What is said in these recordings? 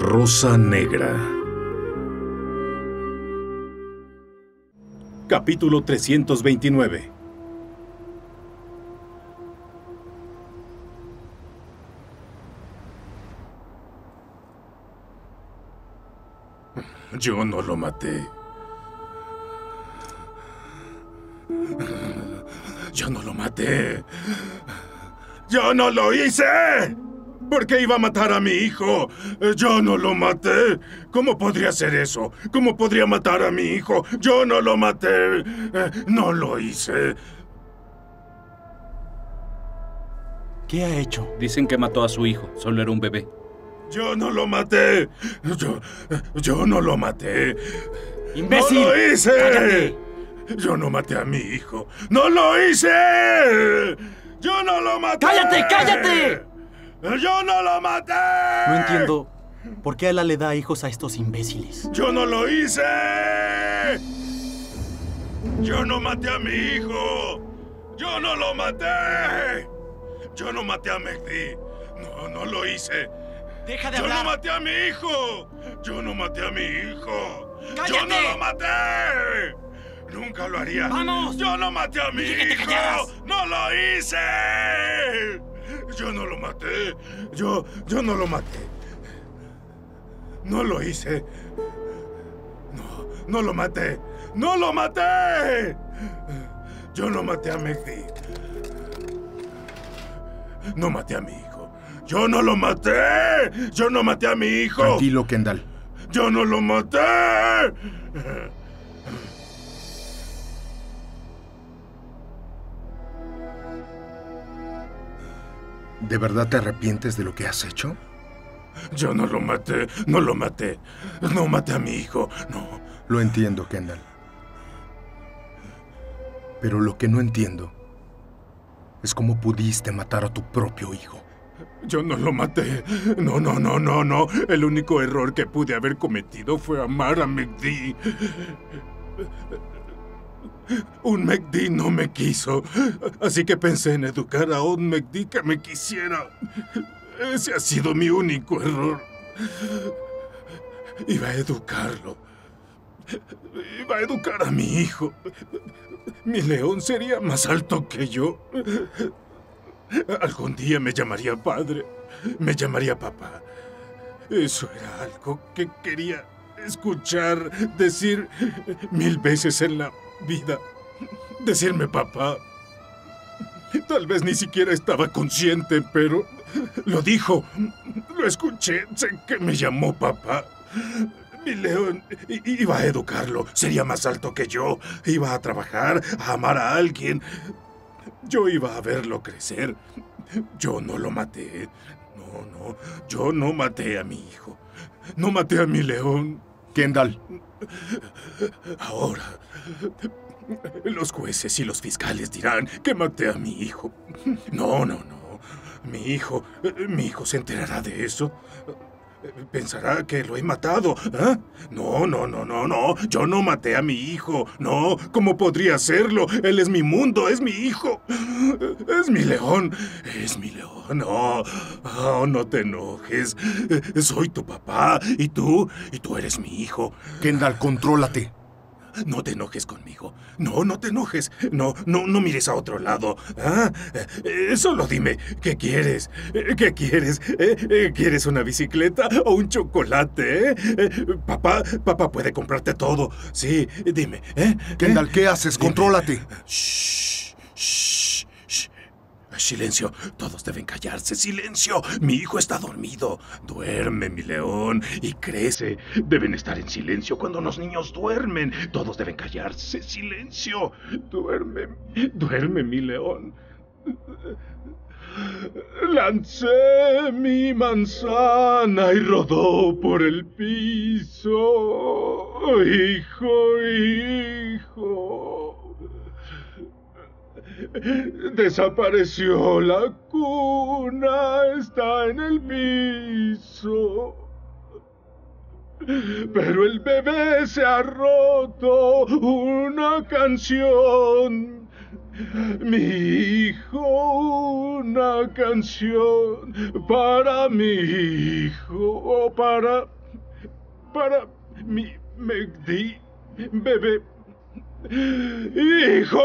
Rosa Negra. Capítulo 329. Yo no lo maté. Yo no lo maté. Yo no lo hice. ¿Por qué iba a matar a mi hijo? Yo no lo maté. ¿Cómo podría hacer eso? ¿Cómo podría matar a mi hijo? Yo no lo maté. No lo hice. ¿Qué ha hecho? Dicen que mató a su hijo. Solo era un bebé. Yo no lo maté. Yo, yo no lo maté. ¡Imbécil! ¡No lo hice! ¡Cállate! Yo no maté a mi hijo. ¡No lo hice! ¡Yo no lo maté! ¡Cállate, cállate! ¡Yo no lo maté! No entiendo por qué Ala le da hijos a estos imbéciles. ¡Yo no lo hice! ¡Yo no maté a mi hijo! ¡Yo no lo maté! ¡Yo no maté a Mehdi! No, no lo hice. ¡Deja de ¡Yo no hablar! maté a mi hijo! ¡Yo no maté a mi hijo! ¡Yo ¡Cállate! no lo maté! ¡Nunca lo haría! ¡Vamos! ¡Yo no maté a mi hijo! ¡No lo hice! ¡Yo no lo maté! ¡Yo, yo no lo maté! ¡No lo hice! ¡No, no lo maté! ¡No lo maté! Yo no maté a Mehdi. No maté a mi hijo. ¡Yo no lo maté! ¡Yo no maté a mi hijo! Tranquilo, Kendall. ¡Yo no lo maté! ¿De verdad te arrepientes de lo que has hecho? Yo no lo maté, no lo maté. No maté a mi hijo, no. Lo entiendo, Kendall. Pero lo que no entiendo es cómo pudiste matar a tu propio hijo. Yo no lo maté. No, no, no, no, no. El único error que pude haber cometido fue amar a Mehdi. Un Mehdi no me quiso. Así que pensé en educar a un Mehdi que me quisiera. Ese ha sido mi único error. Iba a educarlo. Iba a educar a mi hijo. Mi león sería más alto que yo. Algún día me llamaría padre. Me llamaría papá. Eso era algo que quería escuchar decir mil veces en la vida. Decirme papá. Tal vez ni siquiera estaba consciente, pero lo dijo. Lo escuché. Sé que me llamó papá. Mi león iba a educarlo. Sería más alto que yo. Iba a trabajar, a amar a alguien. Yo iba a verlo crecer. Yo no lo maté. No, no. Yo no maté a mi hijo. No maté a mi león. Kendall, Ahora, los jueces y los fiscales dirán que maté a mi hijo. No, no, no. Mi hijo, mi hijo se enterará de eso. Pensará que lo he matado. ¿ah? No, no, no, no, no. Yo no maté a mi hijo. No, ¿cómo podría hacerlo? Él es mi mundo, es mi hijo. Es mi león. Es mi león. No, oh, no te enojes. Soy tu papá y tú, y tú eres mi hijo. Kendall, contrólate. No te enojes conmigo. No, no te enojes. No, no, no mires a otro lado. Ah, eh, solo dime, ¿qué quieres? Eh, ¿Qué quieres? Eh, ¿Quieres una bicicleta o un chocolate? eh? Papá, papá puede comprarte todo. Sí, dime, ¿eh? Kendall, ¿qué haces? Dime. Contrólate. Shh, shh. Silencio, todos deben callarse. Silencio, mi hijo está dormido. Duerme, mi león, y crece. Deben estar en silencio cuando los niños duermen. Todos deben callarse. Silencio. Duerme, duerme, mi león. Lancé mi manzana y rodó por el piso. Hijo, hijo. Desapareció la cuna, está en el piso. Pero el bebé se ha roto una canción mi hijo, una canción para mi hijo, para, para mi Megdi, bebé. ¡Hijo!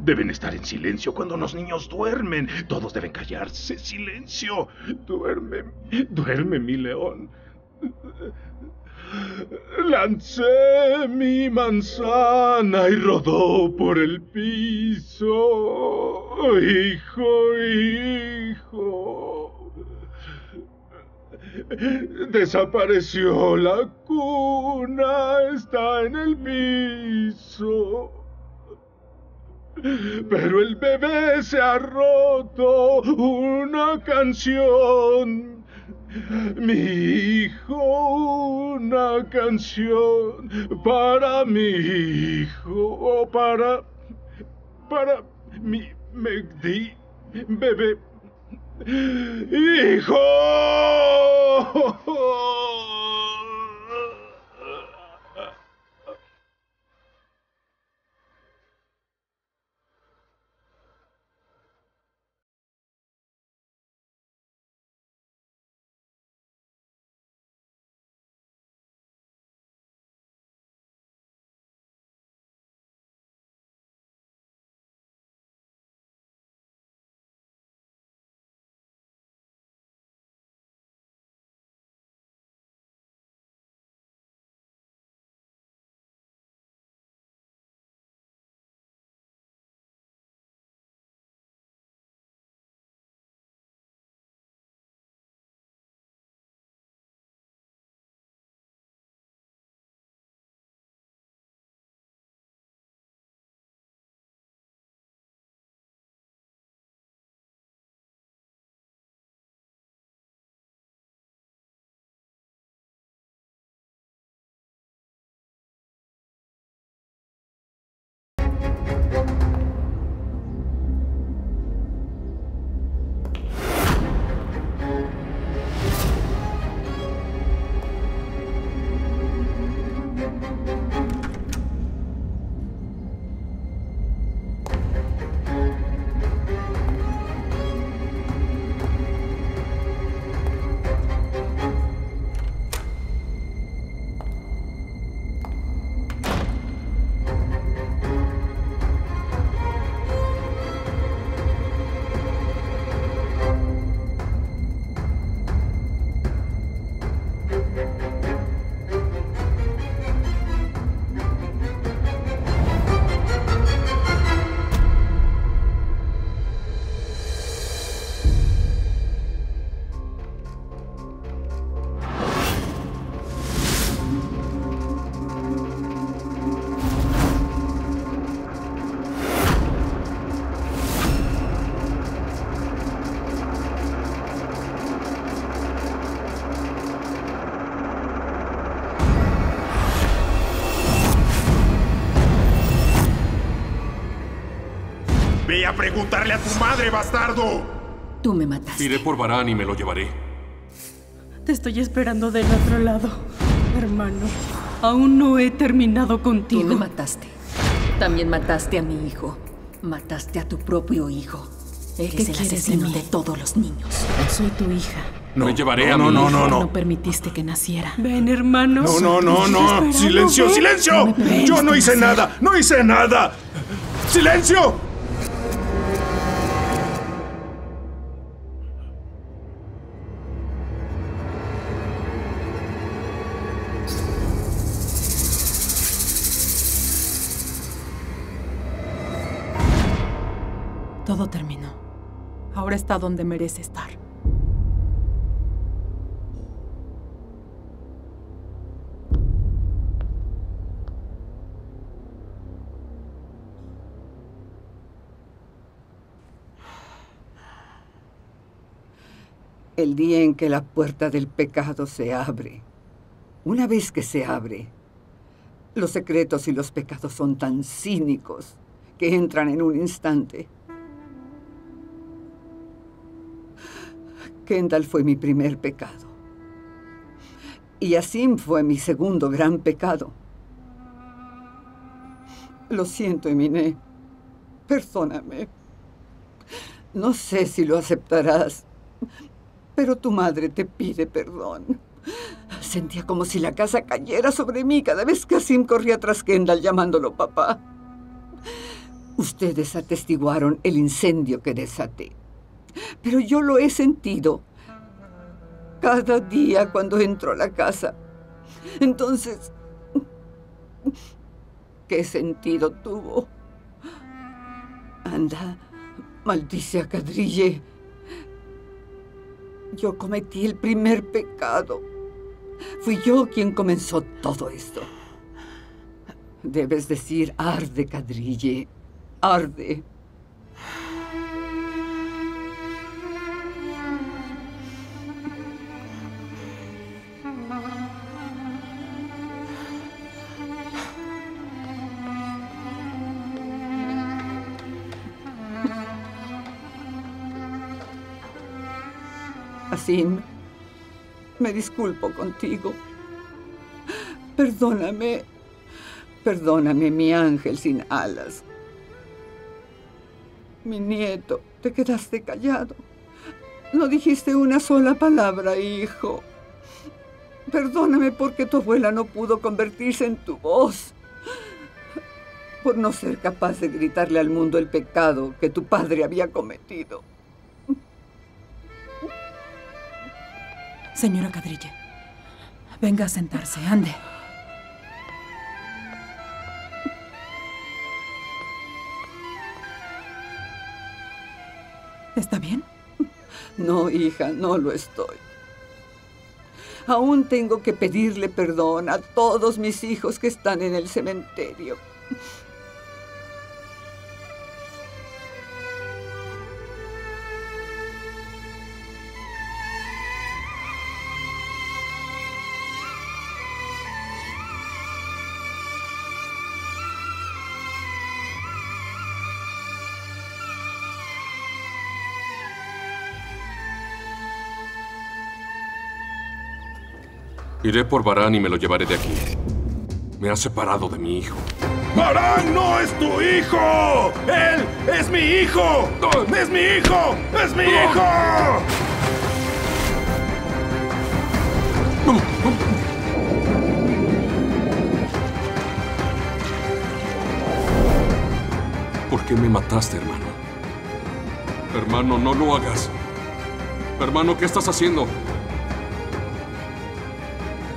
Deben estar en silencio cuando los niños duermen. Todos deben callarse. Silencio. Duerme. Duerme, mi león. Lancé mi manzana y rodó por el piso. Hijo, hijo. Desapareció la cuna. Está en el piso. Pero el bebé se ha roto una canción. Mi hijo, una canción para mi hijo, para, para mi Megdi, bebé. Hijo. Preguntarle a tu madre, bastardo. Tú me mataste. Iré por Barán y me lo llevaré. Te estoy esperando del otro lado, hermano. Aún no he terminado Tú contigo. me mataste. También mataste a mi hijo. Mataste a tu propio hijo. Eres ¿Qué el quieres de asesino de todos los niños. Soy tu hija. No, Me llevaré no, a no, mi no, hijo. no, no. No permitiste que naciera. Ven, hermano. No, no, no, no. Silencio, ven. silencio. Yo no hice nada, no hice nada. ¡Silencio! Está donde merece estar. El día en que la puerta del pecado se abre. Una vez que se abre, los secretos y los pecados son tan cínicos que entran en un instante. Kendall fue mi primer pecado. Y Asim fue mi segundo gran pecado. Lo siento, Emine. Perdóname. No sé si lo aceptarás, pero tu madre te pide perdón. Sentía como si la casa cayera sobre mí cada vez que Asim corría tras Kendall llamándolo papá. Ustedes atestiguaron el incendio que desaté, pero yo lo he sentido cada día cuando entro a la casa. Entonces, ¿qué sentido tuvo? Anda, maldice a Cadrille. Yo cometí el primer pecado. Fui yo quien comenzó todo esto. Debes decir arde, Cadrille. Arde. Asim, me disculpo contigo. Perdóname. Perdóname, mi ángel sin alas. Mi nieto, te quedaste callado. No dijiste una sola palabra, hijo. Perdóname porque tu abuela no pudo convertirse en tu voz. Por no ser capaz de gritarle al mundo el pecado que tu padre había cometido. Señora Cadrille, venga a sentarse, ande. ¿Está bien? No, hija, no lo estoy. Aún tengo que pedirle perdón a todos mis hijos que están en el cementerio. Iré por Barán y me lo llevaré de aquí. Me ha separado de mi hijo. ¡Barán no es tu hijo! ¡Él es mi hijo! ¡Es mi hijo! ¡Es mi hijo! ¿Por qué me mataste, hermano? Hermano, no lo hagas. Hermano, ¿qué estás haciendo?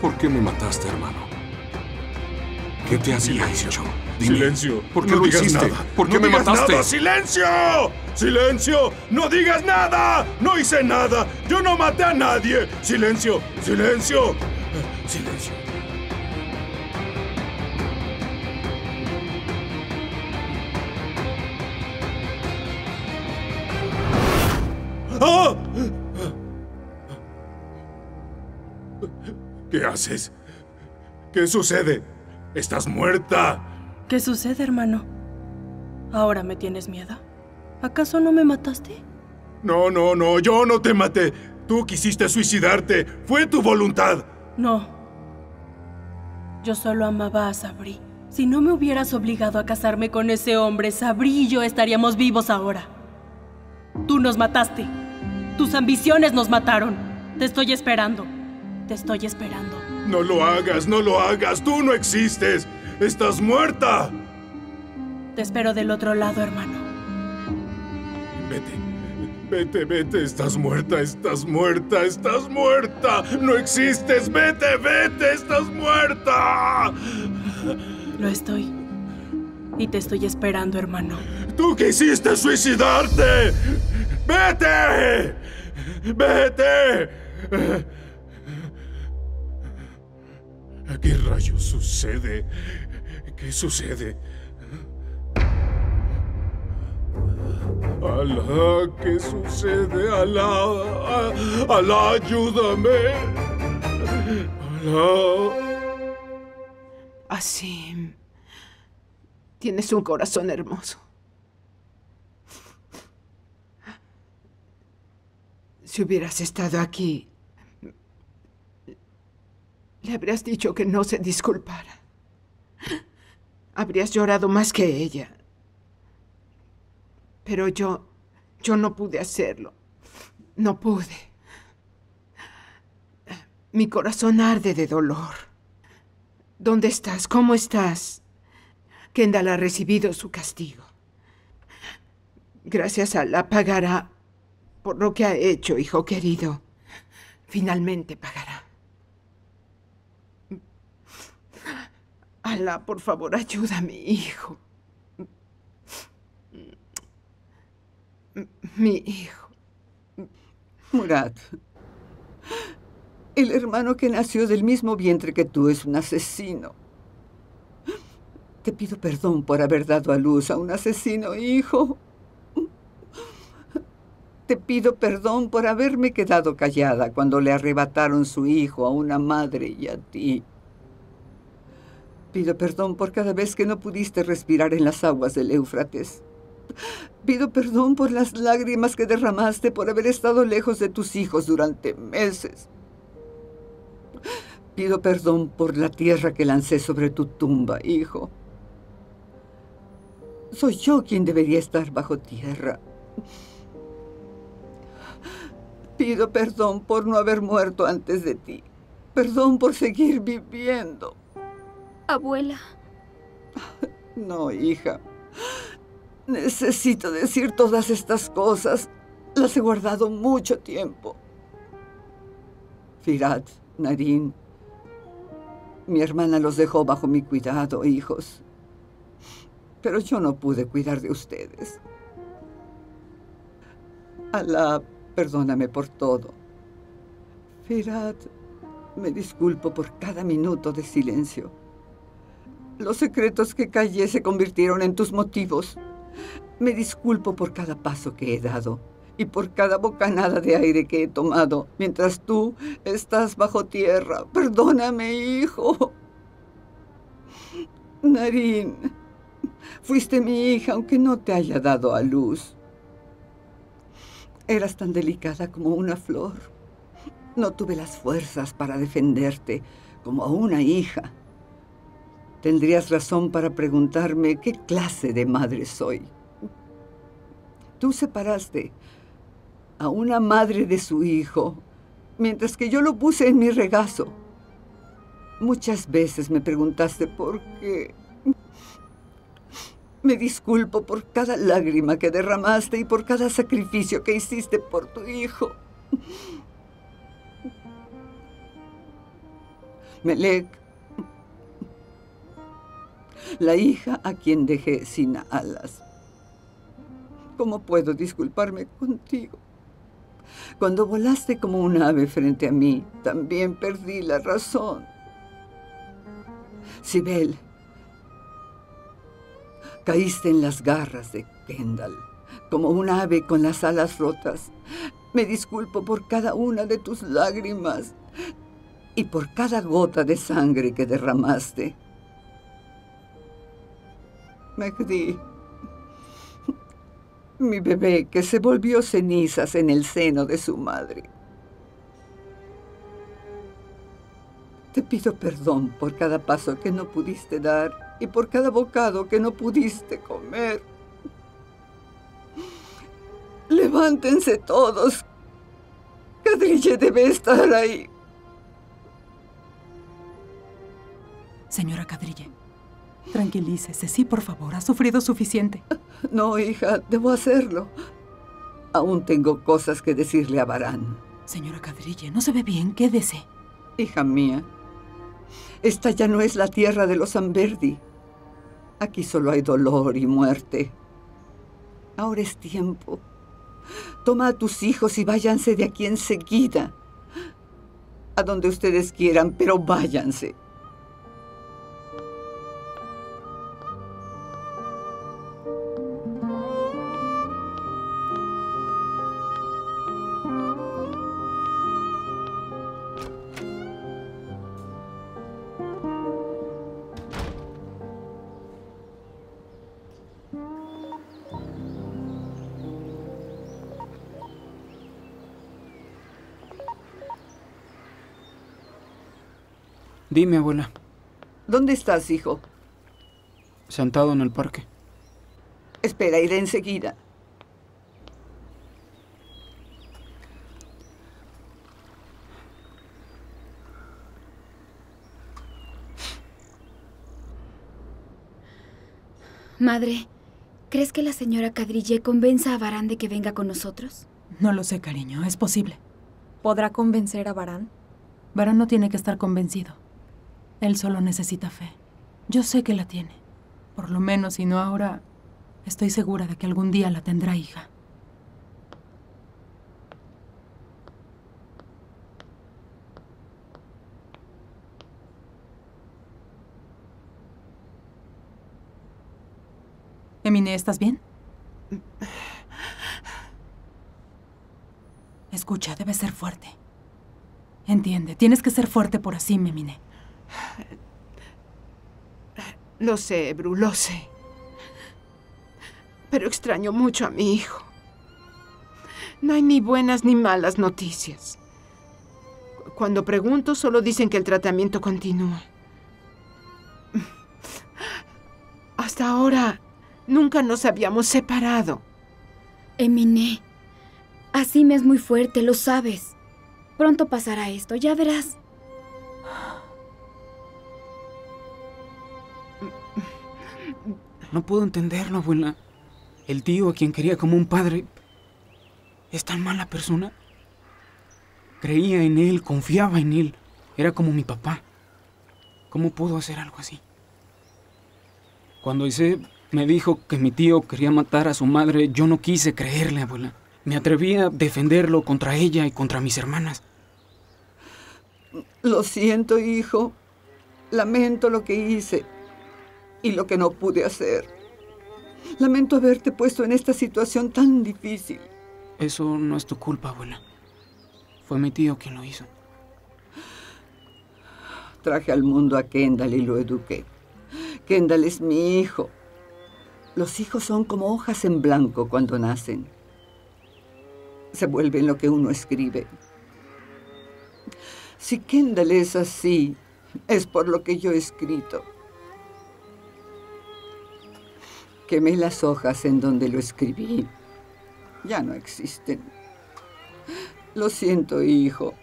¿Por qué me mataste, hermano? ¿Qué te había hecho? Dime. Silencio. ¿Por qué no lo digas hiciste? nada. ¿Por qué No me digas mataste? nada. ¡Silencio! ¡Silencio! ¡No digas nada! ¡No hice nada! ¡Yo no maté a nadie! ¡Silencio! ¡Silencio! ¡Silencio! Haces? ¿Qué sucede? ¡Estás muerta! ¿Qué sucede, hermano? ¿Ahora me tienes miedo? ¿Acaso no me mataste? No, no, no, yo no te maté. Tú quisiste suicidarte. Fue tu voluntad. No. Yo solo amaba a Sabri. Si no me hubieras obligado a casarme con ese hombre, Sabri y yo estaríamos vivos ahora. Tú nos mataste. Tus ambiciones nos mataron. Te estoy esperando. Te estoy esperando. No lo hagas, no lo hagas. Tú no existes. Estás muerta. Te espero del otro lado, hermano. Vete. Vete, vete. Estás muerta, estás muerta, estás muerta. No existes. Vete, vete. Estás muerta. Lo estoy. Y te estoy esperando, hermano. Tú quisiste suicidarte. Vete. Vete. ¿Qué rayos sucede? ¿Qué sucede? Alá, ¿qué sucede? Alá, Alá, ayúdame. Alá. Asim, tienes un corazón hermoso. Si hubieras estado aquí, le habrías dicho que no se disculpara. Habrías llorado más que ella. Pero yo, yo no pude hacerlo. No pude. Mi corazón arde de dolor. ¿Dónde estás? ¿Cómo estás? Kendall ha recibido su castigo. Gracias a la pagará por lo que ha hecho, hijo querido. Finalmente pagará. Alá, por favor, ayuda a mi hijo. Mi hijo. Murat. El hermano que nació del mismo vientre que tú es un asesino. Te pido perdón por haber dado a luz a un asesino, hijo. Te pido perdón por haberme quedado callada cuando le arrebataron su hijo a una madre y a ti. Pido perdón por cada vez que no pudiste respirar en las aguas del Éufrates. Pido perdón por las lágrimas que derramaste por haber estado lejos de tus hijos durante meses. Pido perdón por la tierra que lancé sobre tu tumba, hijo. Soy yo quien debería estar bajo tierra. Pido perdón por no haber muerto antes de ti. Perdón por seguir viviendo. Abuela. No, hija. Necesito decir todas estas cosas. Las he guardado mucho tiempo. Firat, Narin, mi hermana los dejó bajo mi cuidado, hijos. Pero yo no pude cuidar de ustedes. Alá, perdóname por todo. Firat, me disculpo por cada minuto de silencio. Los secretos que callé se convirtieron en tus motivos. Me disculpo por cada paso que he dado y por cada bocanada de aire que he tomado mientras tú estás bajo tierra. Perdóname, hijo. Narín, fuiste mi hija aunque no te haya dado a luz. Eras tan delicada como una flor. No tuve las fuerzas para defenderte como a una hija. Tendrías razón para preguntarme qué clase de madre soy. Tú separaste a una madre de su hijo, mientras que yo lo puse en mi regazo. Muchas veces me preguntaste por qué. Me disculpo por cada lágrima que derramaste y por cada sacrificio que hiciste por tu hijo. Melek, la hija a quien dejé sin alas. ¿Cómo puedo disculparme contigo? Cuando volaste como un ave frente a mí, también perdí la razón. Sibel, caíste en las garras de Kendall, como un ave con las alas rotas. Me disculpo por cada una de tus lágrimas y por cada gota de sangre que derramaste. Mehdi, mi bebé que se volvió cenizas en el seno de su madre. Te pido perdón por cada paso que no pudiste dar y por cada bocado que no pudiste comer. Levántense todos. Cadrille debe estar ahí. Señora Cadrille, tranquilícese, sí, por favor. Ha sufrido suficiente. No, hija, debo hacerlo. Aún tengo cosas que decirle a Barán. Señora Cadrille, no se ve bien. Quédese. Hija mía, esta ya no es la tierra de los Amberdi. Aquí solo hay dolor y muerte. Ahora es tiempo. Toma a tus hijos y váyanse de aquí enseguida. A donde ustedes quieran, pero váyanse. Dime, abuela. ¿Dónde estás, hijo? Sentado en el parque. Espera, iré enseguida. Madre, ¿crees que la señora Cadrille convenza a Barán de que venga con nosotros? No lo sé, cariño. Es posible. ¿Podrá convencer a Barán? Barán no tiene que estar convencido. Él solo necesita fe. Yo sé que la tiene. Por lo menos, si no ahora, estoy segura de que algún día la tendrá hija. Emine, ¿estás bien? Escucha, debes ser fuerte. Entiende, tienes que ser fuerte por así, Emine. Lo sé, Bru, lo sé. Pero extraño mucho a mi hijo. No hay ni buenas ni malas noticias. Cuando pregunto, solo dicen que el tratamiento continúa. Hasta ahora, nunca nos habíamos separado. Emine, así me es muy fuerte, lo sabes. Pronto pasará esto, ya verás. No puedo entenderlo, abuela. El tío a quien quería como un padre es tan mala persona. Creía en él, confiaba en él. Era como mi papá. ¿Cómo pudo hacer algo así? Cuando Isé me dijo que mi tío quería matar a su madre, yo no quise creerle, abuela. Me atreví a defenderlo contra ella y contra mis hermanas. Lo siento, hijo. Lamento lo que hice y lo que no pude hacer. Lamento haberte puesto en esta situación tan difícil. Eso no es tu culpa, abuela. Fue mi tío quien lo hizo. Traje al mundo a Kendall y lo eduqué. Kendall es mi hijo. Los hijos son como hojas en blanco cuando nacen. Se vuelven lo que uno escribe. Si Kendall es así, es por lo que yo he escrito. Quemé las hojas en donde lo escribí. Ya no existen. Lo siento, hijo,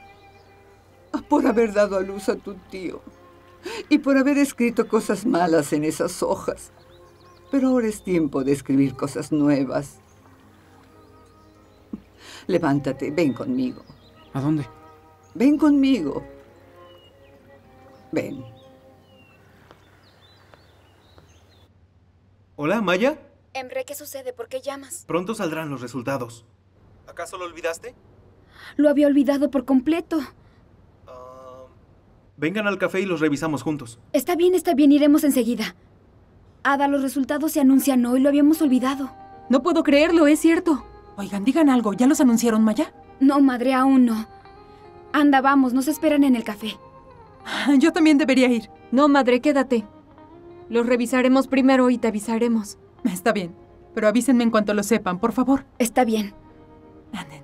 por haber dado a luz a tu tío y por haber escrito cosas malas en esas hojas. Pero ahora es tiempo de escribir cosas nuevas. Levántate, ven conmigo. ¿A dónde? Ven conmigo. Ven. Hola, Maya. Emre, ¿qué sucede? ¿Por qué llamas? Pronto saldrán los resultados. ¿Acaso lo olvidaste? Lo había olvidado por completo. Vengan al café y los revisamos juntos. Está bien, está bien, iremos enseguida. Ada, los resultados se anuncian hoy, lo habíamos olvidado. No puedo creerlo, es cierto. Oigan, digan algo, ¿ya los anunciaron, Maya? No, madre, aún no. Anda, vamos, nos esperan en el café. Yo también debería ir. No, madre, quédate. Los revisaremos primero y te avisaremos. Está bien, pero avísenme en cuanto lo sepan, por favor. Está bien. Anden.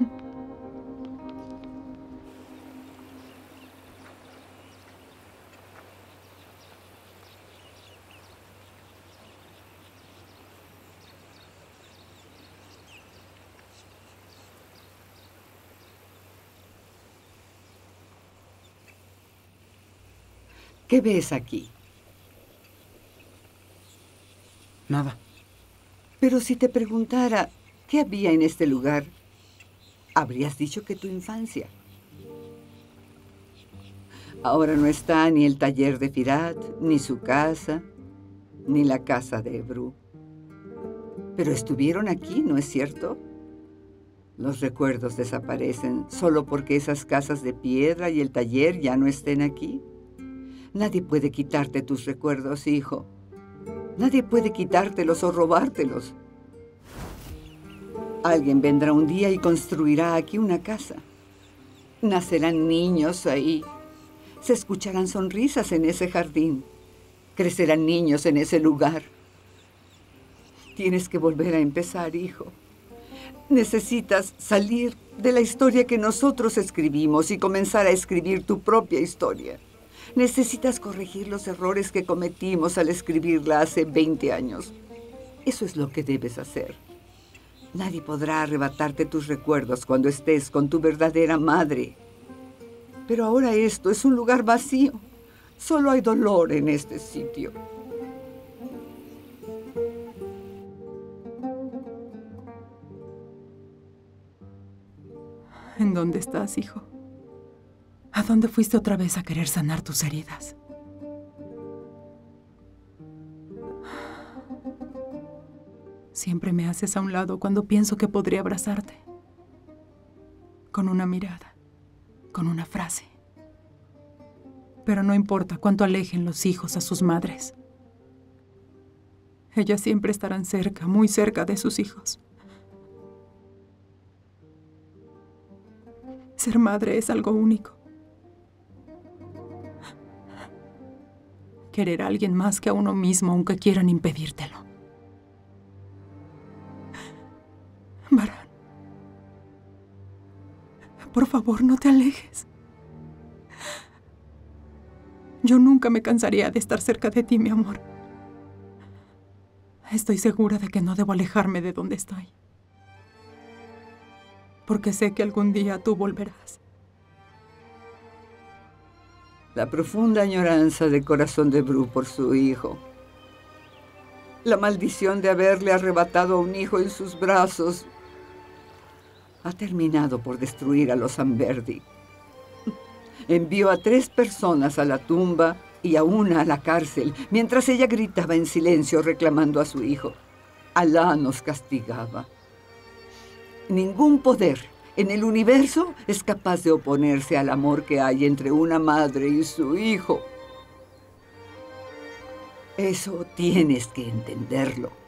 ¿Qué ves aquí? Nada. Pero si te preguntara qué había en este lugar, habrías dicho que tu infancia. Ahora no está ni el taller de Firat, ni su casa, ni la casa de Ebru. Pero estuvieron aquí, ¿no es cierto? Los recuerdos desaparecen solo porque esas casas de piedra y el taller ya no estén aquí. Nadie puede quitarte tus recuerdos, hijo. Nadie puede quitártelos o robártelos. Alguien vendrá un día y construirá aquí una casa. Nacerán niños ahí. Se escucharán sonrisas en ese jardín. Crecerán niños en ese lugar. Tienes que volver a empezar, hijo. Necesitas salir de la historia que nosotros escribimos y comenzar a escribir tu propia historia. Necesitas corregir los errores que cometimos al escribirla hace 20 años. Eso es lo que debes hacer. Nadie podrá arrebatarte tus recuerdos cuando estés con tu verdadera madre. Pero ahora esto es un lugar vacío. Solo hay dolor en este sitio. ¿En dónde estás, hijo? ¿A dónde fuiste otra vez a querer sanar tus heridas? Siempre me haces a un lado cuando pienso que podría abrazarte. Con una mirada, con una frase. Pero no importa cuánto alejen los hijos a sus madres. Ellas siempre estarán cerca, muy cerca de sus hijos. Ser madre es algo único. Querer a alguien más que a uno mismo aunque quieran impedírtelo. Baran. Por favor, no te alejes. Yo nunca me cansaría de estar cerca de ti, mi amor. Estoy segura de que no debo alejarme de donde estoy. Porque sé que algún día tú volverás. La profunda añoranza del corazón de Bru por su hijo. La maldición de haberle arrebatado a un hijo en sus brazos ha terminado por destruir a los Amberdi. Envió a tres personas a la tumba y a una a la cárcel, mientras ella gritaba en silencio reclamando a su hijo. Alá nos castigaba. Ningún poder en el universo es capaz de oponerse al amor que hay entre una madre y su hijo. Eso tienes que entenderlo.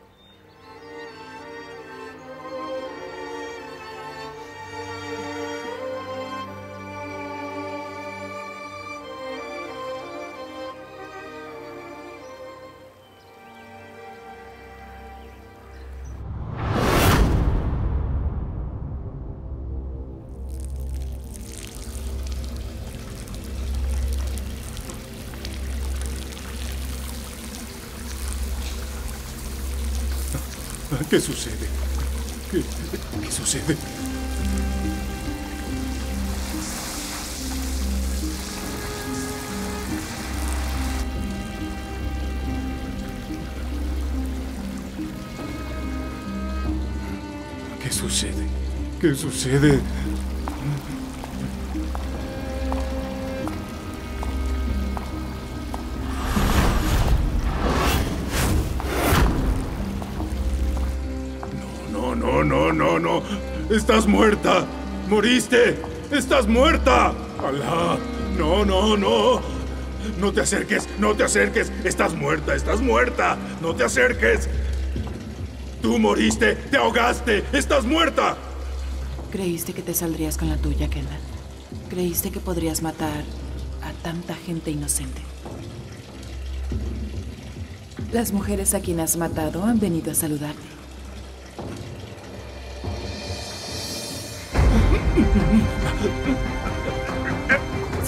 ¿Qué sucede? ¿Qué, sucede? ¿Qué sucede? ¿Qué sucede? Estás muerta. Moriste. Estás muerta. Alá. No, no, no. No te acerques, no te acerques. Estás muerta, estás muerta. No te acerques. Tú moriste, te ahogaste, estás muerta. Creíste que te saldrías con la tuya, Kendall. Creíste que podrías matar a tanta gente inocente. Las mujeres a quien has matado han venido a saludarte.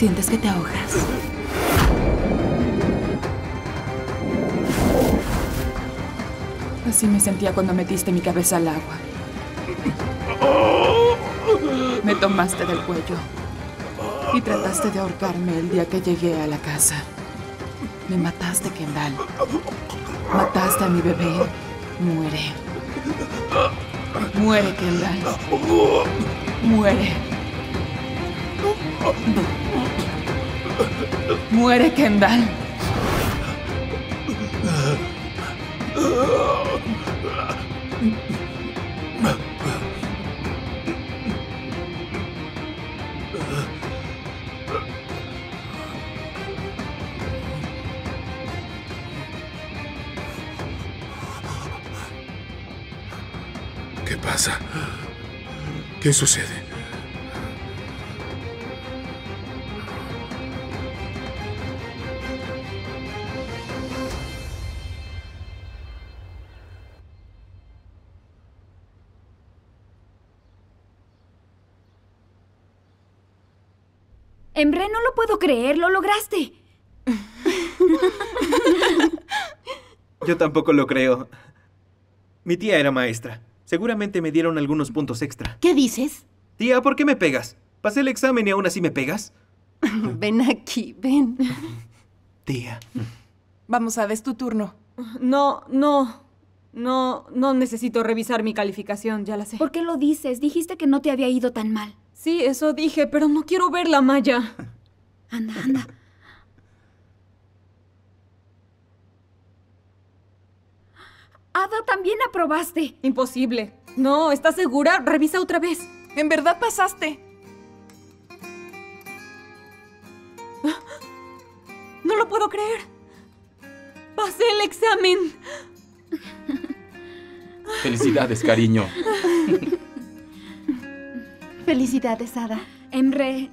¿Sientes que te ahogas? Así me sentía cuando metiste mi cabeza al agua. Me tomaste del cuello y trataste de ahorcarme el día que llegué a la casa. Me mataste, Kendall. Mataste a mi bebé. Muere. Muere, Kendall. Muere. Muere, Kendall. ¿Qué pasa? ¿Qué sucede? Creer, lo lograste. Yo tampoco lo creo. Mi tía era maestra. Seguramente me dieron algunos puntos extra. ¿Qué dices? Tía, ¿por qué me pegas? Pasé el examen y aún así me pegas. Ven aquí, ven. Tía. Vamos, a es tu turno. No, no. No, no necesito revisar mi calificación, ya la sé. ¿Por qué lo dices? Dijiste que no te había ido tan mal. Sí, eso dije, pero no quiero ver la malla. Anda, anda. Ada, también aprobaste. Imposible. No, ¿estás segura? Revisa otra vez. En verdad pasaste. No lo puedo creer. Pasé el examen. Felicidades, cariño. Felicidades, Ada. Emre.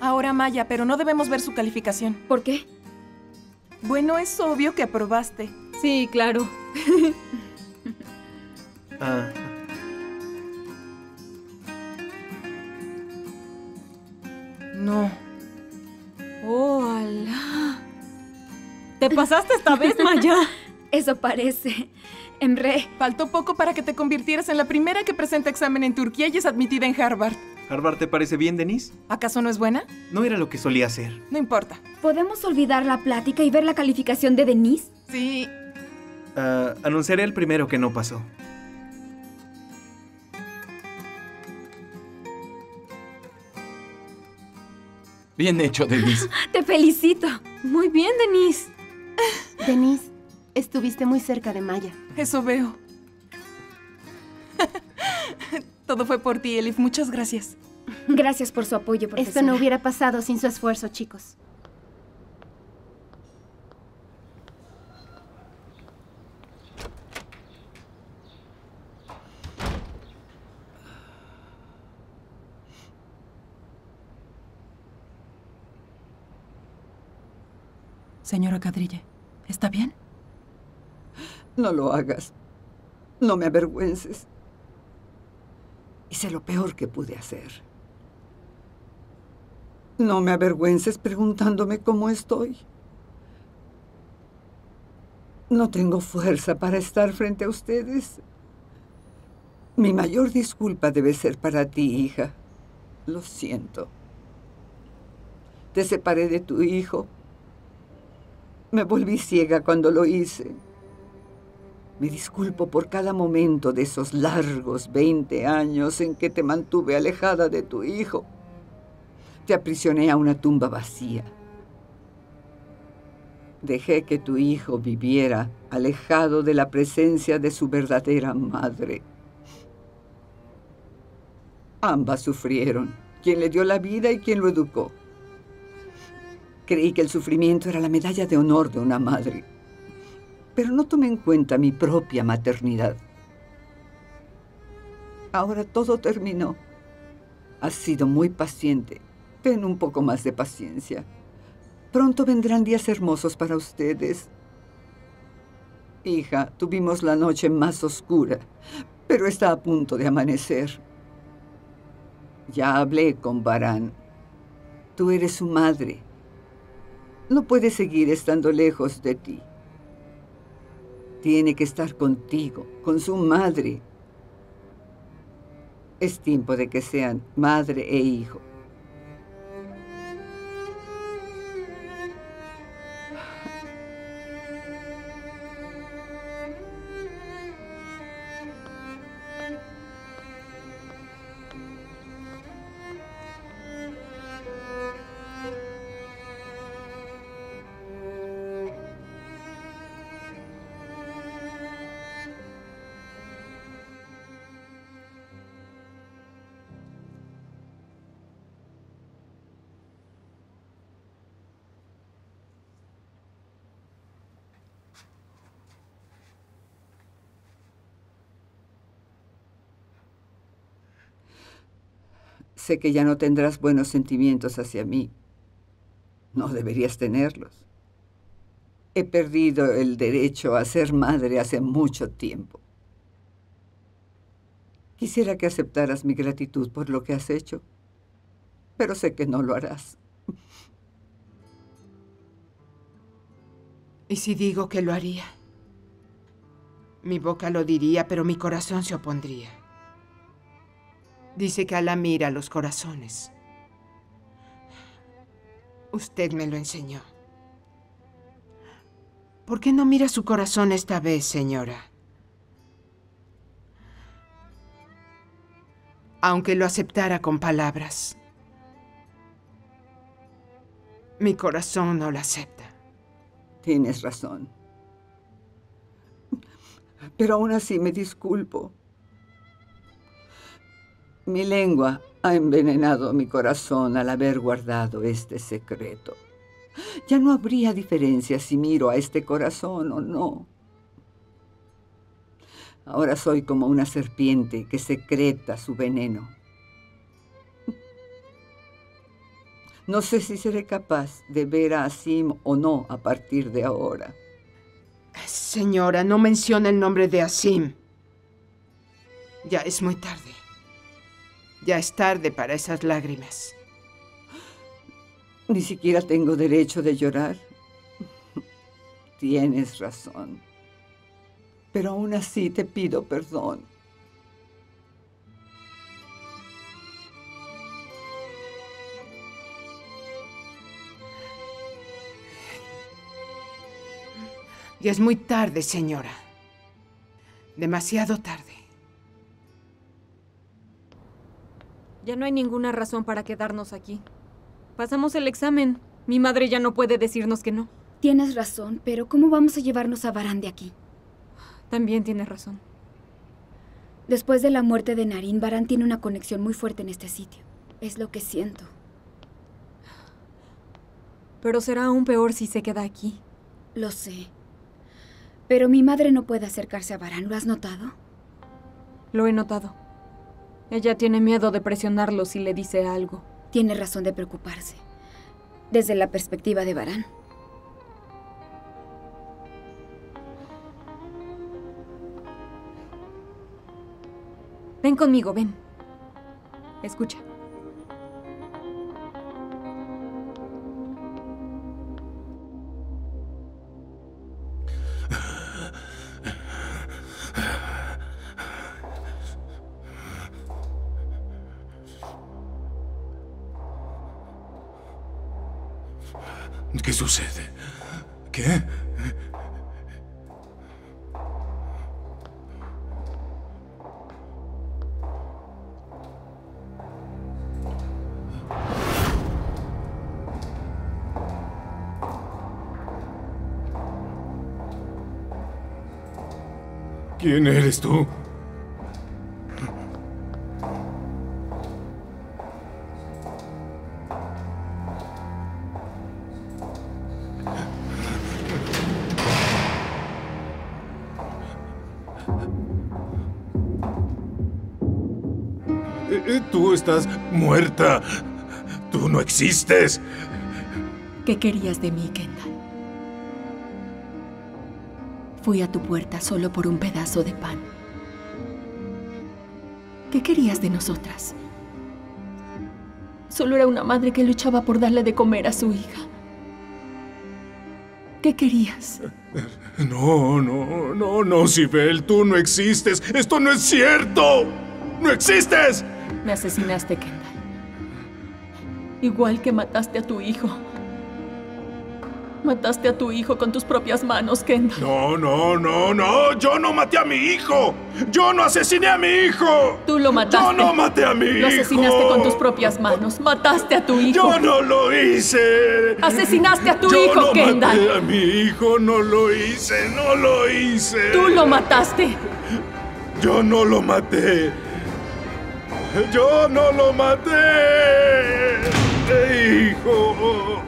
Ahora Maya, pero no debemos ver su calificación. ¿Por qué? Bueno, es obvio que aprobaste. Sí, claro. Ah, No. Oh, alá. ¿Te pasaste esta vez, Maya? Eso parece. Emre. Faltó poco para que te convirtieras en la primera que presenta examen en Turquía y es admitida en Harvard. ¿Harvard te parece bien, Denise? ¿Acaso no es buena? No era lo que solía hacer. No importa. ¿Podemos olvidar la plática y ver la calificación de Denise? Sí. Ah, anunciaré el primero que no pasó. Bien hecho, Denise. Te felicito. Muy bien, Denise. Denise, estuviste muy cerca de Maya. Eso veo. Todo fue por ti, Elif. Muchas gracias. Gracias por su apoyo, profesora. Esto no hubiera pasado sin su esfuerzo, chicos. Señora Cadrille, ¿está bien? No lo hagas. No me avergüences. Hice lo peor que pude hacer. No me avergüences preguntándome cómo estoy. No tengo fuerza para estar frente a ustedes. Mi mayor disculpa debe ser para ti, hija. Lo siento. Te separé de tu hijo. Me volví ciega cuando lo hice. Me disculpo por cada momento de esos largos 20 años en que te mantuve alejada de tu hijo. Te aprisioné a una tumba vacía. Dejé que tu hijo viviera alejado de la presencia de su verdadera madre. Ambas sufrieron, quien le dio la vida y quien lo educó. Creí que el sufrimiento era la medalla de honor de una madre, pero no tomé en cuenta mi propia maternidad. Ahora todo terminó. Has sido muy paciente. Ten un poco más de paciencia. Pronto vendrán días hermosos para ustedes. Hija, tuvimos la noche más oscura, pero está a punto de amanecer. Ya hablé con Barán. Tú eres su madre. No puede seguir estando lejos de ti. Tiene que estar contigo, con su madre. Es tiempo de que sean madre e hijo. Sé que ya no tendrás buenos sentimientos hacia mí. No deberías tenerlos. He perdido el derecho a ser madre hace mucho tiempo. Quisiera que aceptaras mi gratitud por lo que has hecho, pero sé que no lo harás. ¿Y si digo que lo haría? Mi boca lo diría, pero mi corazón se opondría. Dice que Alá mira los corazones. Usted me lo enseñó. ¿Por qué no mira su corazón esta vez, señora? Aunque lo aceptara con palabras. Mi corazón no lo acepta. Tienes razón. Pero aún así me disculpo. Mi lengua ha envenenado mi corazón al haber guardado este secreto. Ya no habría diferencia si miro a este corazón o no. Ahora soy como una serpiente que secreta su veneno. No sé si seré capaz de ver a Asim o no a partir de ahora. Señora, no mencione el nombre de Asim. Ya es muy tarde. Ya es tarde para esas lágrimas. Ni siquiera tengo derecho de llorar. Tienes razón. Pero aún así te pido perdón. Ya es muy tarde, señora. Demasiado tarde. Ya no hay ninguna razón para quedarnos aquí. Pasamos el examen. Mi madre ya no puede decirnos que no. Tienes razón, pero ¿cómo vamos a llevarnos a Barán de aquí? También tienes razón. Después de la muerte de Narín, Barán tiene una conexión muy fuerte en este sitio. Es lo que siento. Pero será aún peor si se queda aquí. Lo sé. Pero mi madre no puede acercarse a Barán, ¿lo has notado? Lo he notado. Ella tiene miedo de presionarlo si le dice algo. Tiene razón de preocuparse. Desde la perspectiva de Barán. Ven conmigo, ven. Escucha. Sucede? ¿Qué? ¿Quién eres tú? Estás muerta. Tú no existes. ¿Qué querías de mí, Kendall? Fui a tu puerta solo por un pedazo de pan. ¿Qué querías de nosotras? Solo era una madre que luchaba por darle de comer a su hija. ¿Qué querías? No, no, no, no, Sibel, tú no existes. Esto no es cierto. ¡No existes! Me asesinaste, Kendall. Igual que mataste a tu hijo. Mataste a tu hijo con tus propias manos, Kendall. No, no, no, no. Yo no maté a mi hijo. Yo no asesiné a mi hijo. Tú lo mataste. Yo no maté a mi hijo. Lo asesinaste con tus propias manos. Mataste a tu hijo. Yo no lo hice. Asesinaste a tu Yo hijo, no Kendall. maté a mi hijo. No lo hice. No lo hice. Tú lo mataste. Yo no lo maté. Yo no lo maté. Hijo.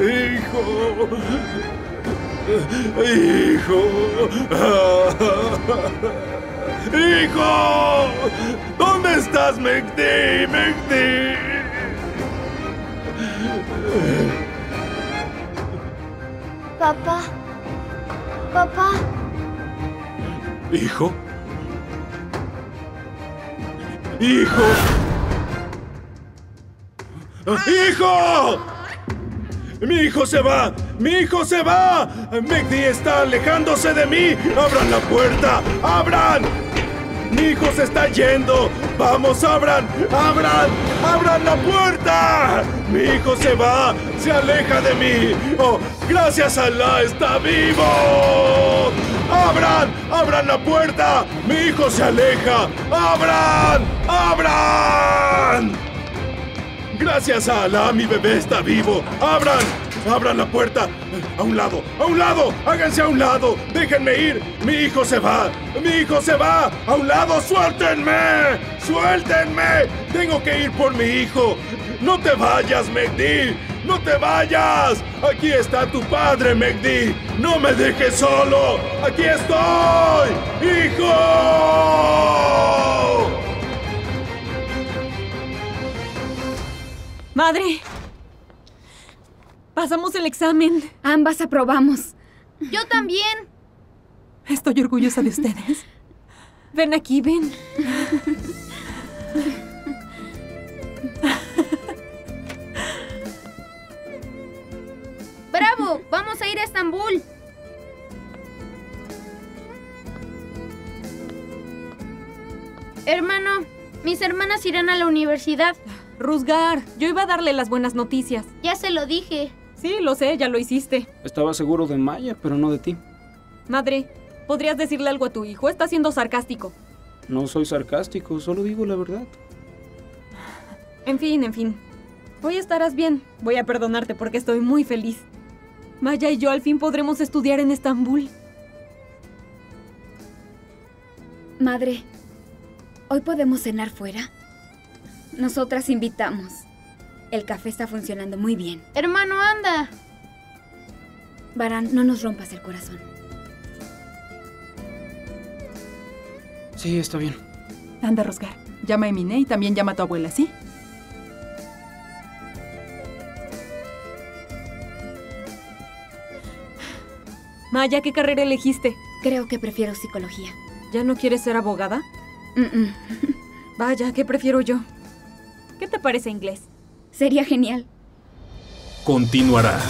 Hijo. Hijo. Hijo. ¿Dónde estás, Mekdi? Mehdi. Papá. Papá. Hijo. Hijo. ¡Hijo! ¡Mi hijo se va! ¡Mi hijo se va! ¡Mehdi está alejándose de mí! ¡Abran la puerta! ¡Abran! ¡Mi hijo se está yendo! ¡Vamos, abran! ¡Abran! ¡Abran la puerta! ¡Mi hijo se va! ¡Se aleja de mí! ¡Oh, gracias a Allah! ¡Está vivo! ¡Abran! ¡Abran la puerta! ¡Mi hijo se aleja! ¡Abran! ¡Abran! Gracias a Alá, mi bebé está vivo. ¡Abran! ¡Abran la puerta! ¡A un lado! ¡A un lado! ¡Háganse a un lado! ¡Déjenme ir! ¡Mi hijo se va! ¡Mi hijo se va! ¡A un lado! ¡Suéltenme! ¡Suéltenme! ¡Tengo que ir por mi hijo! ¡No te vayas, Mehdi! ¡No te vayas! Aquí está tu padre, Mehdi. ¡No me dejes solo! ¡Aquí estoy! ¡Hijo! Madre. Pasamos el examen. Ambas aprobamos. Yo también. Estoy orgullosa de ustedes. Ven aquí, ven. ¡Vamos a ir a Estambul! Hermano, mis hermanas irán a la universidad. Rusgar, yo iba a darle las buenas noticias. Ya se lo dije. Sí, lo sé, ya lo hiciste. Estaba seguro de Maya, pero no de ti. Madre, ¿podrías decirle algo a tu hijo? Está siendo sarcástico. No soy sarcástico, solo digo la verdad. En fin, en fin. Hoy estarás bien. Voy a perdonarte porque estoy muy feliz. Maya y yo al fin podremos estudiar en Estambul. Madre, ¿hoy podemos cenar fuera? Nosotras invitamos. El café está funcionando muy bien. Hermano, anda. Baran, no nos rompas el corazón. Sí, está bien. Anda, Rosgar. Llama a Emine y también llama a tu abuela, ¿sí? Maya, ¿qué carrera elegiste? Creo que prefiero psicología. ¿Ya no quieres ser abogada? Mm, mm. Vaya, ¿qué prefiero yo? ¿Qué te parece inglés? Sería genial. Continuará.